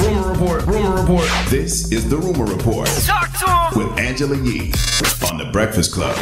Rumor report. Rumor report. This is the Rumor Report Talk to him. with Angela Yee on the Breakfast Club.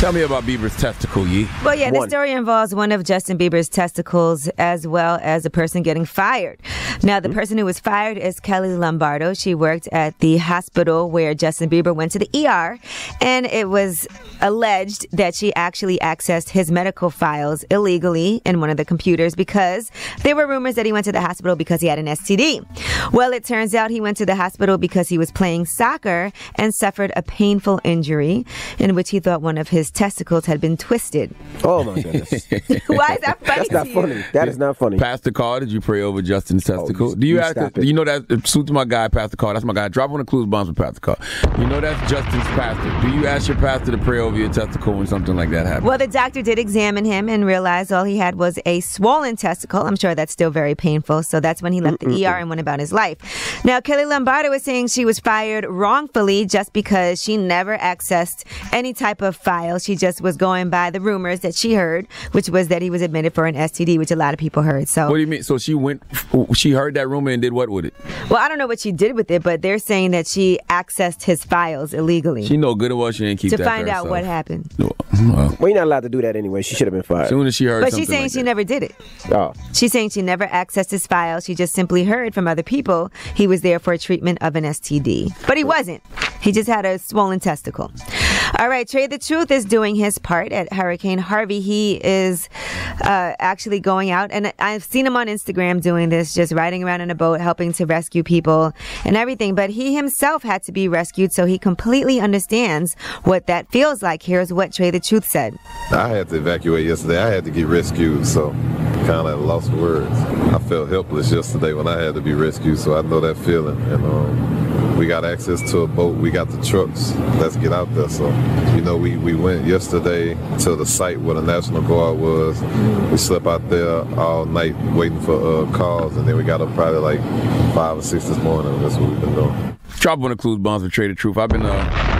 Tell me about Bieber's testicle, Yee. Well, yeah, the One. story involves one of Justin Bieber's testicles as well as a person getting fired. Now, the person who was fired is Kelly Lombardo. She worked at the hospital where Justin Bieber went to the ER, and it was alleged that she actually accessed his medical files illegally in one of the computers because there were rumors that he went to the hospital because he had an STD. Well, it turns out he went to the hospital because he was playing soccer and suffered a painful injury in which he thought one of his testicles had been twisted. Oh my goodness. Why is that funny? That's not you? funny. That is not funny. Pastor Carr, did you pray over Justin's testicle? you- Do you, you ask? it. You know that salute to my guy, Pastor Carr. That's my guy. Drop on the clues bombs with Pastor Carr. You know that's Justin's pastor. Do you ask your pastor to pray over your testicle when something like that happens? Well, the doctor did examine him and realized all he had was a swollen testicle. I'm sure that's still very painful. So that's when he left the ER and went about his life. Now, Kelly Lombardo was saying she was fired wrongfully just because she never accessed any type of file. She just was going by the rumors that she heard, which was that he was admitted for an STD, which a lot of people heard. So, what do you mean? So she went, she heard that rumor and did what with it? well, I don't know what she did with it, but they're saying that she accessed his files illegally She know good and well she didn't keep to that find for out what happened. Well, uh, Well, you're not allowed to do that anyway. She should have been fired. Soon as she heard But she's saying like she that. never did it. Oh. She's saying she never accessed his files. She just simply heard from other people he was there for a treatment of an STD. But he wasn't. He just had a swollen testicle. All right, Trae Tha Truth is doing his part at Hurricane Harvey. He is uh, actually going out, and I've seen him on Instagram doing this, just riding around in a boat, helping to rescue people and everything. But he himself had to be rescued, so he completely understands what that feels like. Here's what Trae Tha Truth said. I had to evacuate yesterday. I had to get rescued, so kind of lost words. I felt helpless yesterday when I had to be rescued, so I know that feeling. And um, we got access to a boat. We got the trucks. Let's get out there. So, you know, we, we went yesterday to the site where the National Guard was. We slept out there all night waiting for uh, calls, and then we got up probably like five or six this morning. That's what we've been doing. The clues bombs with Trae Tha Truth. I've been uh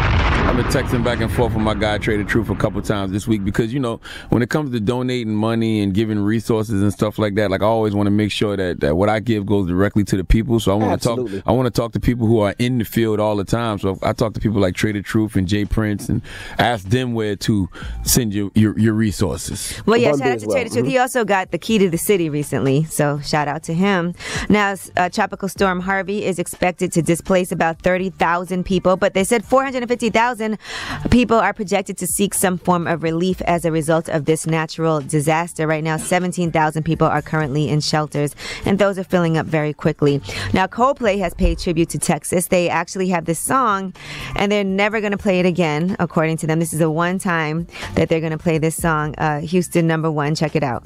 I've been texting back and forth with my guy Trae Tha Truth a couple times this week because you know when it comes to donating money and giving resources and stuff like that, like I always want to make sure that, that what I give goes directly to the people. So I want to talk. I want to talk to people who are in the field all the time. So I talk to people like Trae Tha Truth and J. Prince and ask them where to send your your, your resources. Well, yeah, shout out to well. Trae Tha Truth. He also got the key to the city recently, so shout out to him. Now, uh, Tropical Storm Harvey is expected to displace about 30,000 people, but they said 450,000 people are projected to seek some form of relief as a result of this natural disaster. Right now, 17,000 people are currently in shelters, and those are filling up very quickly. Now, Coldplay has paid tribute to Texas. They actually have this song, and they're never going to play it again, according to them. This is the one time that they're going to play this song. Uh, Houston number one. Check it out.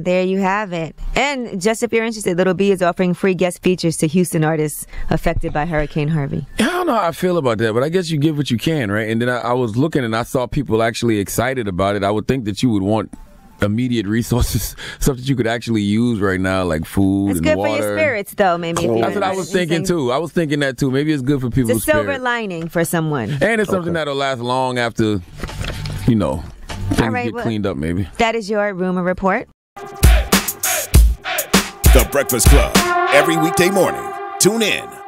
Right, there you have it. And just if you're interested, Lil B is offering free guest features to Houston artists affected by Hurricane Harvey. I don't know how I feel about that, but I guess you give what you can, right? And then I, I was looking and I saw people actually excited about it. I would think that you would want immediate resources, stuff that you could actually use right now, like food It's and good water. for your spirits, though. Maybe if you're That's what I was thinking too. I was thinking that too. Maybe it's good for It's a silver spirit. lining for someone. and it's something that'll last long after, you know, things All right, get well- cleaned up. Maybe. That is your rumor report. The Breakfast Club. Every weekday morning. Tune in.